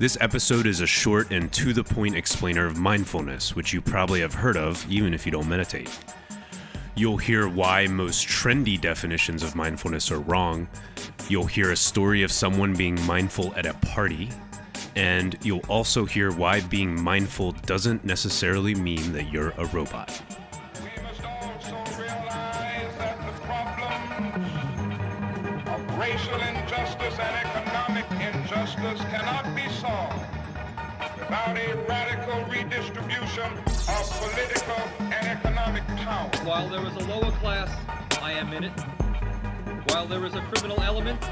This episode is a short and to the point explainer of mindfulness, which you probably have heard of even if you don't meditate. You'll hear why most trendy definitions of mindfulness are wrong. You'll hear a story of someone being mindful at a party. And you'll also hear why being mindful doesn't necessarily mean that you're a robot. Racial injustice and economic injustice cannot without a radical redistribution of political and economic power. While there is a lower class, I am in it. While there is a criminal element,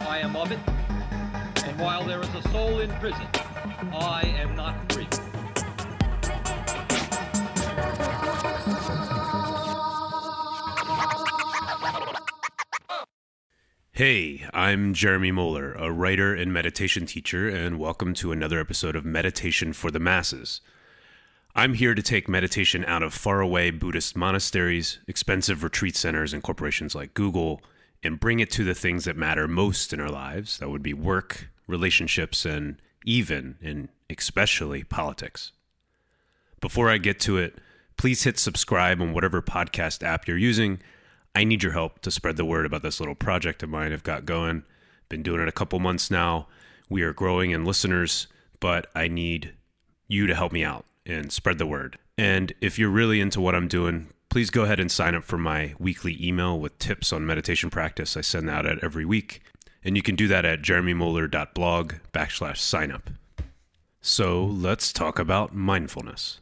I am of it. And while there is a soul in prison, I am not free. Hey, I'm Jeremy Mohler, a writer and meditation teacher, and welcome to another episode of Meditation for the Masses. I'm here to take meditation out of faraway Buddhist monasteries, expensive retreat centers, and corporations like Google, and bring it to the things that matter most in our lives that would be work, relationships, and even and especially politics. Before I get to it, please hit subscribe on whatever podcast app you're using. I need your help to spread the word about this little project of mine I've got going. Been doing it a couple months now. We are growing in listeners, but I need you to help me out and spread the word. And if you're really into what I'm doing, please go ahead and sign up for my weekly email with tips on meditation practice. I send that out every week. And you can do that at jeremymohler.blog backslash sign up. So let's talk about mindfulness.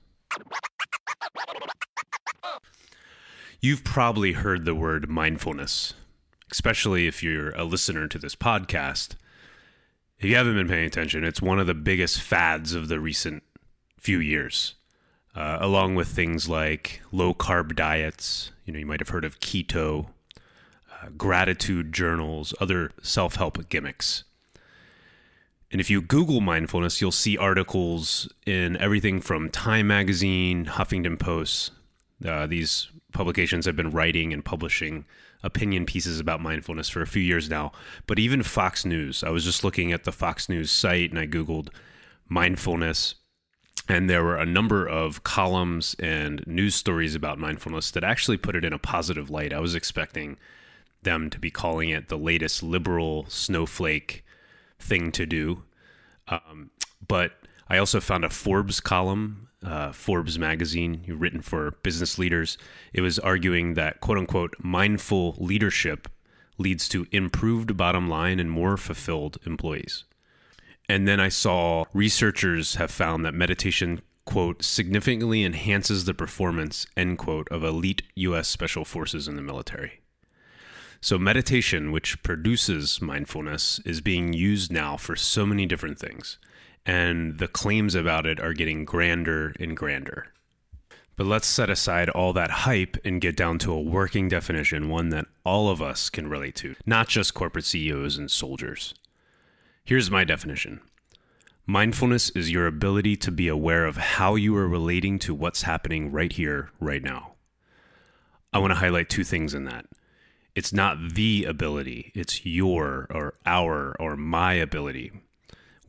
You've probably heard the word mindfulness, especially if you're a listener to this podcast. If you haven't been paying attention, it's one of the biggest fads of the recent few years, uh, along with things like low carb diets. You know, you might have heard of keto, uh, gratitude journals, other self help gimmicks. And if you Google mindfulness, you'll see articles in everything from Time Magazine, Huffington Post. Uh, these publications have been writing and publishing opinion pieces about mindfulness for a few years now. But even Fox News, I was just looking at the Fox News site and I Googled mindfulness. And there were a number of columns and news stories about mindfulness that actually put it in a positive light. I was expecting them to be calling it the latest liberal snowflake thing to do. Um, but I also found a Forbes column, uh, Forbes magazine, written for business leaders. It was arguing that quote unquote mindful leadership leads to improved bottom line and more fulfilled employees. And then I saw researchers have found that meditation, quote, significantly enhances the performance, end quote, of elite U.S. special forces in the military. So, meditation, which produces mindfulness, is being used now for so many different things. And the claims about it are getting grander and grander. But let's set aside all that hype and get down to a working definition, one that all of us can relate to, not just corporate CEOs and soldiers. Here's my definition Mindfulness is your ability to be aware of how you are relating to what's happening right here, right now. I want to highlight two things in that. It's not the ability, it's your or our or my ability.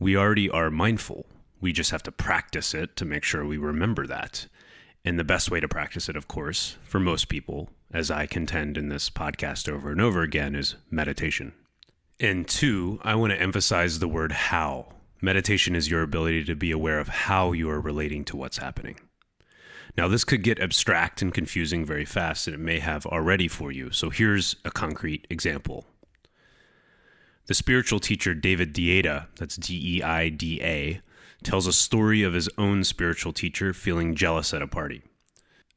We already are mindful. We just have to practice it to make sure we remember that. And the best way to practice it, of course, for most people, as I contend in this podcast over and over again, is meditation. And two, I want to emphasize the word how. Meditation is your ability to be aware of how you are relating to what's happening. Now, this could get abstract and confusing very fast, and it may have already for you. So, here's a concrete example. The spiritual teacher David Deida, that's D E I D A, tells a story of his own spiritual teacher feeling jealous at a party.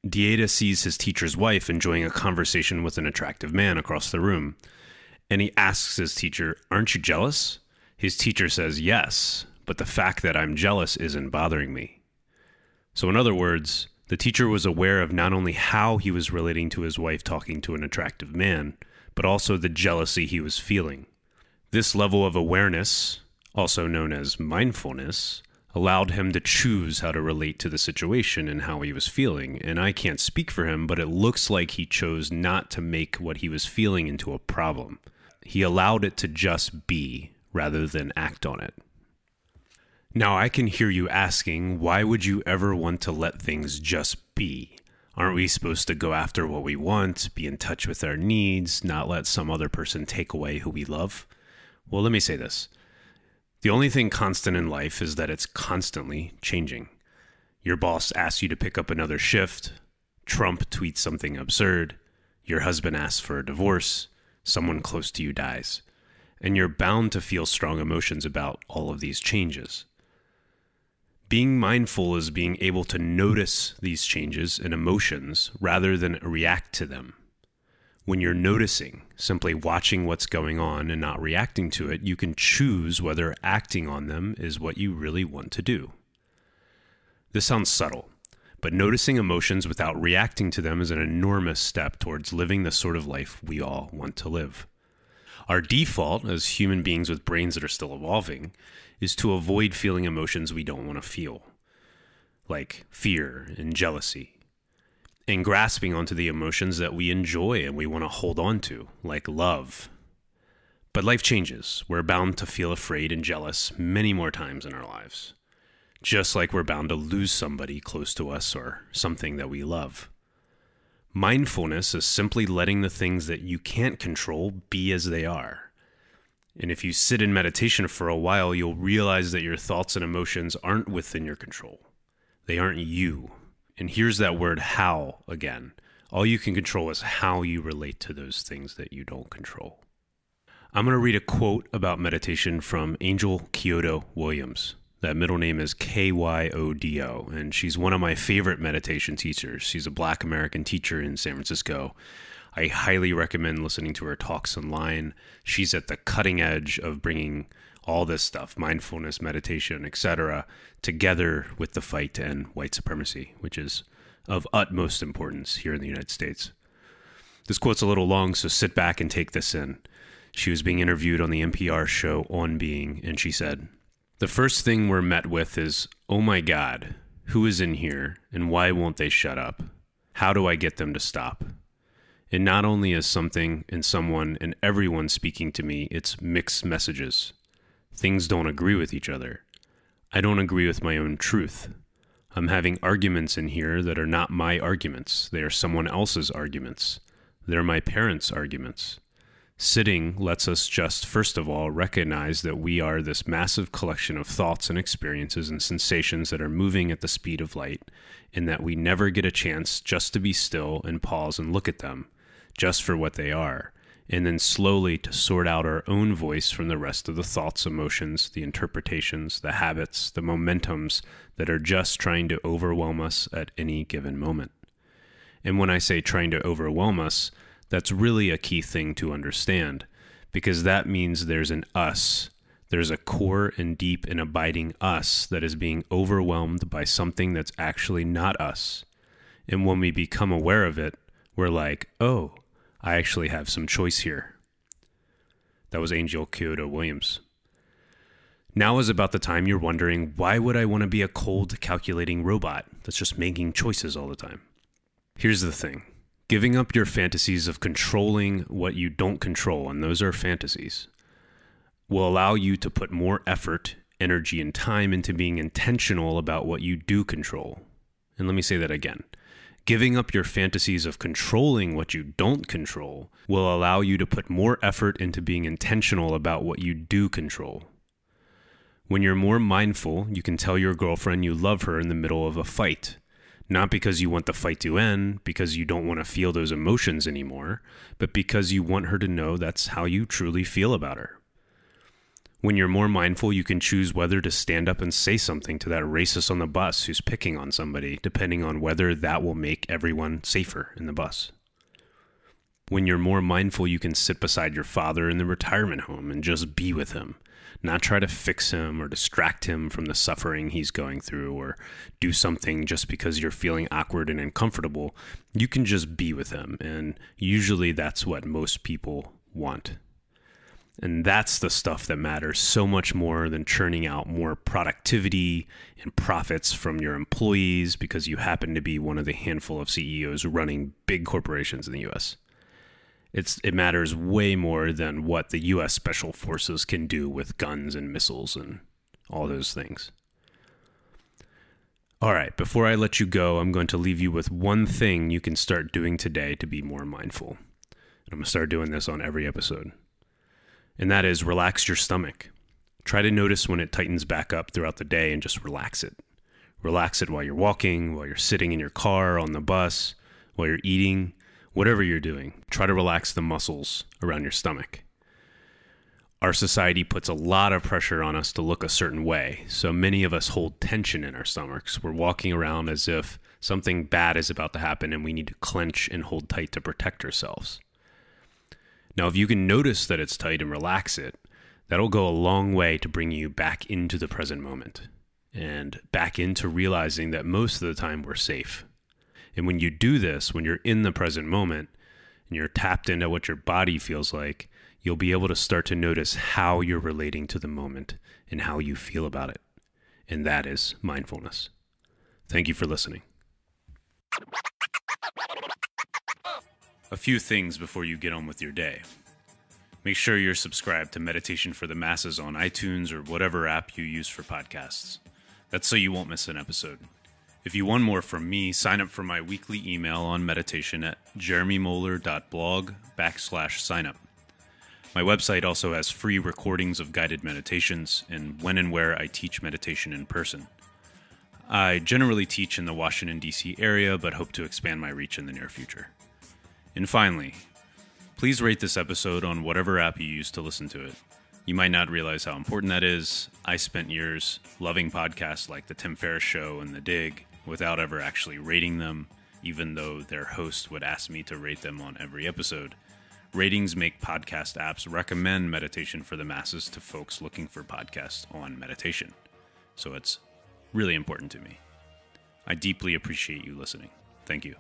Deida sees his teacher's wife enjoying a conversation with an attractive man across the room, and he asks his teacher, Aren't you jealous? His teacher says, Yes, but the fact that I'm jealous isn't bothering me. So, in other words, the teacher was aware of not only how he was relating to his wife talking to an attractive man, but also the jealousy he was feeling. This level of awareness, also known as mindfulness, allowed him to choose how to relate to the situation and how he was feeling. And I can't speak for him, but it looks like he chose not to make what he was feeling into a problem. He allowed it to just be rather than act on it. Now, I can hear you asking, why would you ever want to let things just be? Aren't we supposed to go after what we want, be in touch with our needs, not let some other person take away who we love? Well, let me say this. The only thing constant in life is that it's constantly changing. Your boss asks you to pick up another shift, Trump tweets something absurd, your husband asks for a divorce, someone close to you dies, and you're bound to feel strong emotions about all of these changes. Being mindful is being able to notice these changes and emotions rather than react to them. When you're noticing, simply watching what's going on and not reacting to it, you can choose whether acting on them is what you really want to do. This sounds subtle, but noticing emotions without reacting to them is an enormous step towards living the sort of life we all want to live. Our default, as human beings with brains that are still evolving, is to avoid feeling emotions we don't want to feel, like fear and jealousy, and grasping onto the emotions that we enjoy and we want to hold on to, like love. But life changes. We're bound to feel afraid and jealous many more times in our lives, just like we're bound to lose somebody close to us or something that we love. Mindfulness is simply letting the things that you can't control be as they are. And if you sit in meditation for a while, you'll realize that your thoughts and emotions aren't within your control. They aren't you. And here's that word how again. All you can control is how you relate to those things that you don't control. I'm going to read a quote about meditation from Angel Kyodo Williams. That middle name is K Y O D O, and she's one of my favorite meditation teachers. She's a black American teacher in San Francisco. I highly recommend listening to her talks online. She's at the cutting edge of bringing all this stuff, mindfulness, meditation, etc., together with the fight to end white supremacy, which is of utmost importance here in the United States. This quote's a little long, so sit back and take this in. She was being interviewed on the NPR show On Being, and she said, the first thing we're met with is, oh my God, who is in here and why won't they shut up? How do I get them to stop? And not only is something and someone and everyone speaking to me, it's mixed messages. Things don't agree with each other. I don't agree with my own truth. I'm having arguments in here that are not my arguments. They are someone else's arguments. They're my parents' arguments. Sitting lets us just, first of all, recognize that we are this massive collection of thoughts and experiences and sensations that are moving at the speed of light, and that we never get a chance just to be still and pause and look at them, just for what they are, and then slowly to sort out our own voice from the rest of the thoughts, emotions, the interpretations, the habits, the momentums that are just trying to overwhelm us at any given moment. And when I say trying to overwhelm us, that's really a key thing to understand because that means there's an us. There's a core and deep and abiding us that is being overwhelmed by something that's actually not us. And when we become aware of it, we're like, oh, I actually have some choice here. That was Angel Kyodo Williams. Now is about the time you're wondering why would I want to be a cold, calculating robot that's just making choices all the time? Here's the thing giving up your fantasies of controlling what you don't control, and those are fantasies, will allow you to put more effort, energy, and time into being intentional about what you do control. And let me say that again. Giving up your fantasies of controlling what you don't control will allow you to put more effort into being intentional about what you do control. When you're more mindful, you can tell your girlfriend you love her in the middle of a fight not because you want the fight to end, because you don't want to feel those emotions anymore, but because you want her to know that's how you truly feel about her. When you're more mindful, you can choose whether to stand up and say something to that racist on the bus who's picking on somebody, depending on whether that will make everyone safer in the bus. When you're more mindful, you can sit beside your father in the retirement home and just be with him not try to fix him or distract him from the suffering he's going through or do something just because you're feeling awkward and uncomfortable. You can just be with him. And usually that's what most people want. And that's the stuff that matters so much more than churning out more productivity and profits from your employees because you happen to be one of the handful of CEOs running big corporations in the US it's it matters way more than what the U.S. Special Forces can do with guns and missiles and all those things. All right, before I let you go, I'm going to leave you with one thing you can start doing today to be more mindful. I'm going to start doing this on every episode. And that is relax your stomach. Try to notice when it tightens back up throughout the day and just relax it. Relax it while you're walking, while you're sitting in your car, on the bus, while you're eating, whatever you're doing. Try to relax the muscles around your stomach. Our society puts a lot of pressure on us to look a certain way, so many of us hold tension in our stomachs. We're walking around as if something bad is about to happen and we need to clench and hold tight to protect ourselves. Now, if you can notice that it's tight and relax it, that'll go a long way to bring you back into the present moment and back into realizing that most of the time we're safe. And when you do this, when you're in the present moment and you're tapped into what your body feels like, you'll be able to start to notice how you're relating to the moment and how you feel about it. And that is mindfulness. Thank you for listening. A few things before you get on with your day. Make sure you're subscribed to Meditation for the Masses on iTunes or whatever app you use for podcasts. That's so you won't miss an episode. If you want more from me, sign up for my weekly email on meditation at jeremymohler.blog backslash sign up. My website also has free recordings of guided meditations and when and where I teach meditation in person. I generally teach in the Washington, D.C. area, but hope to expand my reach in the near future. And finally, Please rate this episode on whatever app you use to listen to it. You might not realize how important that is. I spent years loving podcasts like The Tim Ferriss Show and The Dig without ever actually rating them, even though their host would ask me to rate them on every episode. Ratings make podcast apps recommend meditation for the masses to folks looking for podcasts on meditation. So it's really important to me. I deeply appreciate you listening. Thank you.